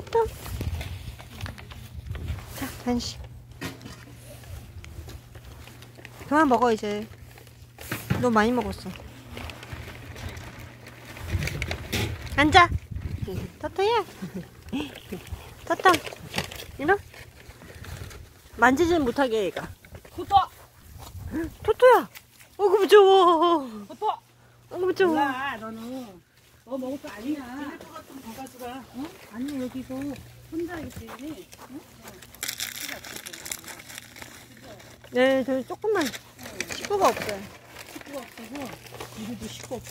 토토. 자, 간식. 그만 먹어, 이제. 너무 많이 먹었어. 앉아. 토토야. 토토. 이리 와. 만지지는 못하게, 얘가. 토토! 토토야. 어구, 무서워. 토토! 어구, 무서워. 몰라, 너는. 너 먹을 거 아니야. 것 같으면 더 가져가. 어? 아니, 여기서 혼자 있지. 응? 네, 저 조금만. 식구가 없어요. 식구가 없어서, 우리도 식구 없어.